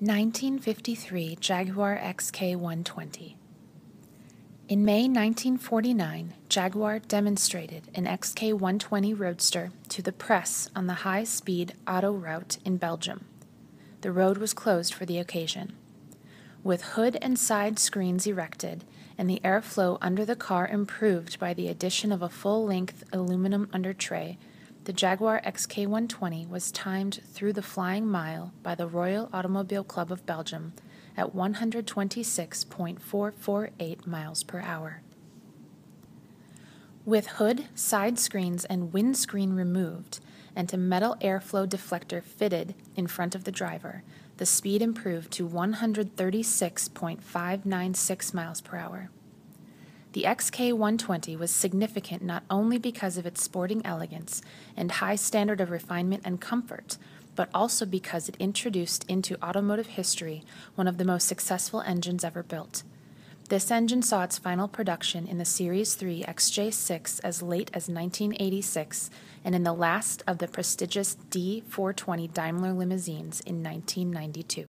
1953 Jaguar XK120. In May 1949, Jaguar demonstrated an XK120 Roadster to the press on the high speed auto route in Belgium. The road was closed for the occasion. With hood and side screens erected and the airflow under the car improved by the addition of a full length aluminum under tray, the Jaguar XK120 was timed through the flying mile by the Royal Automobile Club of Belgium at 126.448 miles per hour. With hood, side screens, and windscreen removed, and a metal airflow deflector fitted in front of the driver, the speed improved to 136.596 miles per hour. The XK120 was significant not only because of its sporting elegance and high standard of refinement and comfort, but also because it introduced into automotive history one of the most successful engines ever built. This engine saw its final production in the Series 3 XJ6 as late as 1986 and in the last of the prestigious DS420 Daimler limousines in 1992.